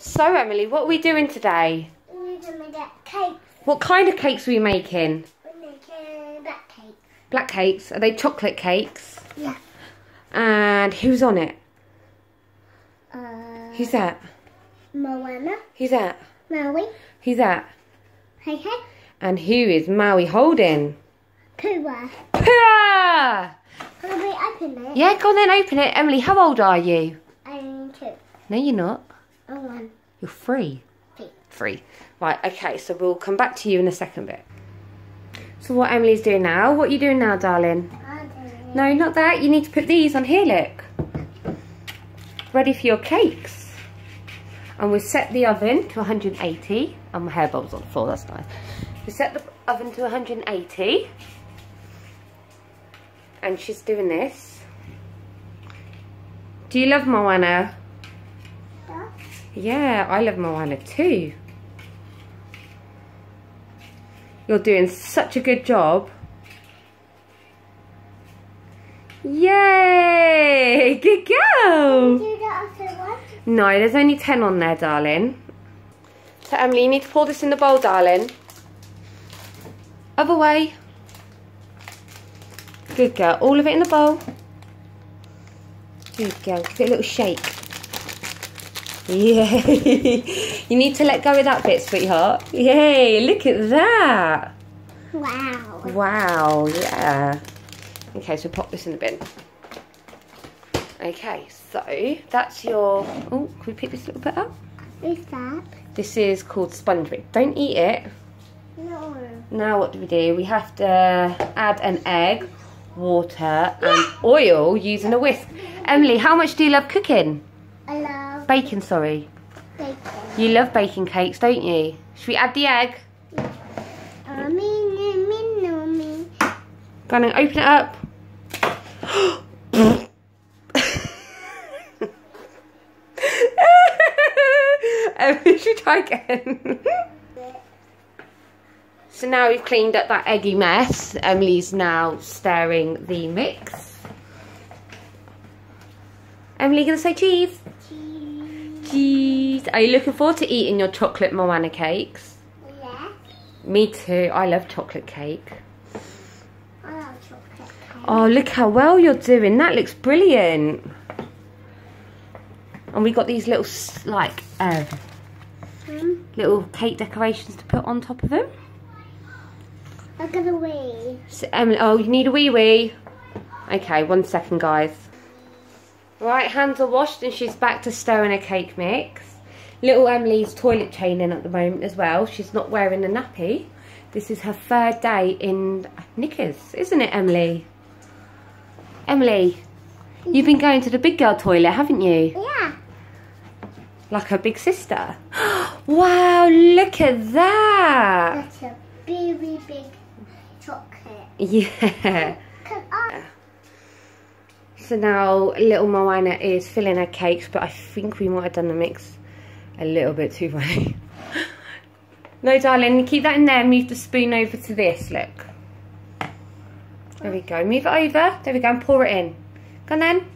So Emily, what are we doing today? We're gonna get cake. What kind of cakes are we making? We're making black cake. Black cakes. Are they chocolate cakes? Yeah. And who's on it? Uh, Who's that? Moana, Who's that? Maui, Who's that? Hey Hey, And who is Maui holding? Pua. Pua! Can we open it? Yeah, go on then, open it. Emily, how old are you? I'm two. No, you're not. Oh, one. You're three. Three. Three. Right, okay, so we'll come back to you in a second bit. So what Emily's doing now, what are you doing now, darling? No, not that. You need to put these on here, look. Ready for your cakes. And we set the oven to 180. And my hair bulb's on the floor, that's nice. We set the oven to 180. And she's doing this. Do you love Moana? Yeah. I love Moana too. You're doing such a good job. Yay! Good girl! Did you do the other one. No, there's only 10 on there, darling. So, Emily, you need to pour this in the bowl, darling. Other way. Good girl. All of it in the bowl. Good girl. Give it a little shake. Yay. you need to let go of that bit, sweetheart. Yay, look at that. Wow. Wow, yeah. Okay, so pop this in the bin. Okay, so that's your... Oh, can we pick this little bit up? Who's that? This is called sponge cake. Don't eat it. No. Now what do we do? We have to add an egg, water and oil using a whisk. Emily, how much do you love cooking? I love Baking, sorry. bacon. You love baking cakes, don't you? Should we add the egg? Uh, me, me, me. Go on and open it up. Emily, should we try again? so now we've cleaned up that eggy mess. Emily's now stirring the mix. Emily, gonna say cheese? Cheese. Are you looking forward to eating your chocolate Moana cakes? Yeah. Me too. I love chocolate cake. I love chocolate cake. Oh, look how well you're doing. That looks brilliant. And we got these little, like, uh, Hmm? little cake decorations to put on top of them. Look at the way. So, Emily, oh, you need a wee wee. Okay, one second, guys. Right, hands are washed and she's back to stirring her cake mix. Little Emily's toilet chaining at the moment as well. She's not wearing a nappy. This is her third day in knickers, isn't it, Emily? Emily, you've been going to the big girl toilet, haven't you? Yeah. Like her big sister. wow, look at that. That's a very big chocolate. Yeah. So now little Moana is filling her cakes, but I think we might have done the mix a little bit too funny. no, darling, keep that in there. Move the spoon over to this, look. There we go. Move it over. There we go, and pour it in. Go on then.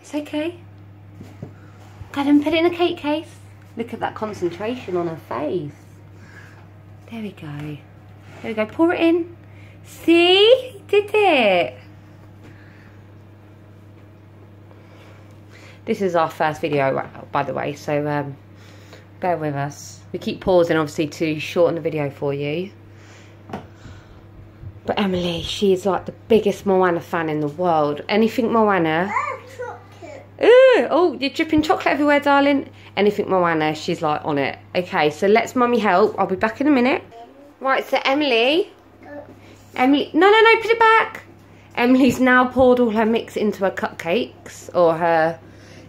It's okay. Go and put it in the cake case. Look at that concentration on her face. There we go. There we go. Pour it in. See? Did it. This is our first video, by the way, so um, bear with us. We keep pausing, obviously, to shorten the video for you. But Emily, she is like the biggest Moana fan in the world. Anything Moana, oh, chocolate. Ooh, oh, you're dripping chocolate everywhere, darling. Anything Moana, she's like on it. Okay, so let's mummy help. I'll be back in a minute. Right, so Emily. Emily, no, no, no, put it back. Emily's now poured all her mix into her cupcakes or her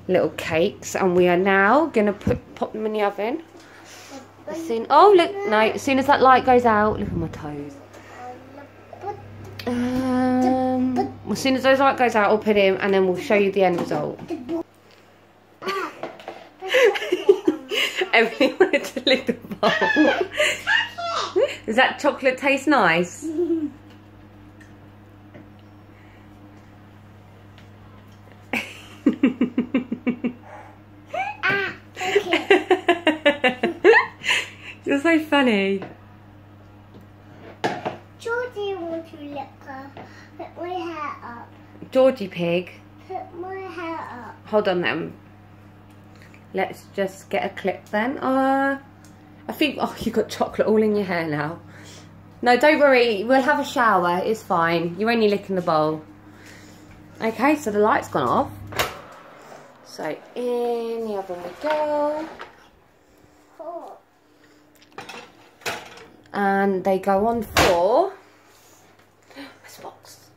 little cakes, and we are now gonna put pop them in the oven. As soon, oh look, no, as soon as that light goes out, look at my toes. Um, as soon as those light goes out, I'll put him, and then we'll show you the end result. Emily wanted to lick the bowl. Does that chocolate taste nice? Ah, okay. You're so funny. Georgie want to look up. Put my hair up. Georgie pig. Put my hair up. Hold on then. Let's just get a clip then. Uh, I think, oh, you got chocolate all in your hair now. No, don't worry. We'll have a shower. It's fine. You're only licking the bowl. Okay, so the light's gone off. So in the oven we go. And they go on for... The box?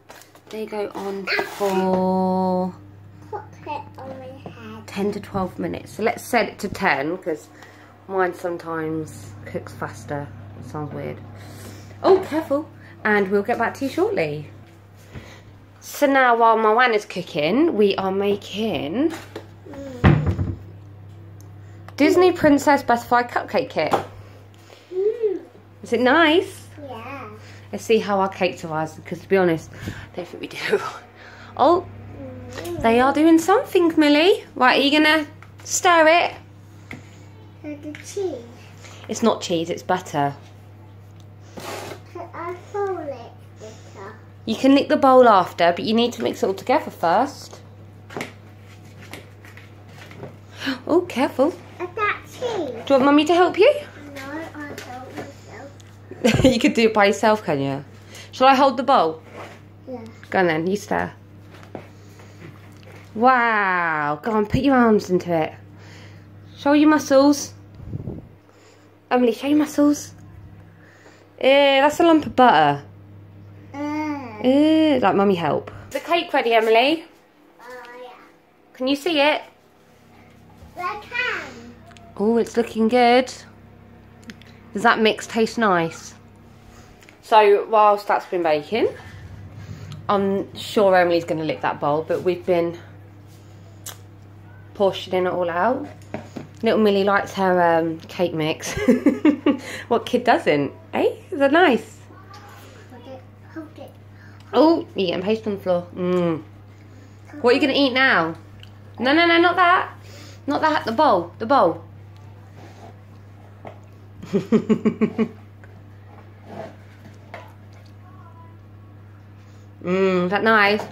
They go on for... On 10 to 12 minutes. So let's set it to 10 because mine sometimes cooks faster. It sounds weird. Oh, careful. And we'll get back to you shortly. So now while my wan is cooking, we are making Mm. Disney Princess Butterfly Cupcake Kit. Is it nice? Yeah. Let's see how our cakes are because to be honest, I don't think we do. Oh, they are doing something, Millie. Right, are you going to stir it? The cheese. It's not cheese, it's butter. Put a fold it bitter. You can lick the bowl after, but you need to mix it all together first. Oh, careful. Is that cheese? Do you want mummy to help you? No, I don't myself. you could do it by yourself, can you? Shall I hold the bowl? Yeah. Go on then, you stir. Wow, go on, put your arms into it. Show your muscles. Emily, show your muscles. Eh, that's a lump of butter. Uh, Eh, like mummy help. The cake ready, Emily? oh, yeah. Can you see it? I can. Oh, it's looking good. Does that mix taste nice? So, whilst that's been baking, I'm sure Emily's going to lick that bowl, but we've been portioning it all out. Little Millie likes her um, cake mix. what kid doesn't? Eh? They're nice. Hold it. Hold it. Oh, you're getting paste on the floor. Mm. What are you going to eat now? No, no, no, not that. Not that. The bowl. The bowl. Mmm, is that nice?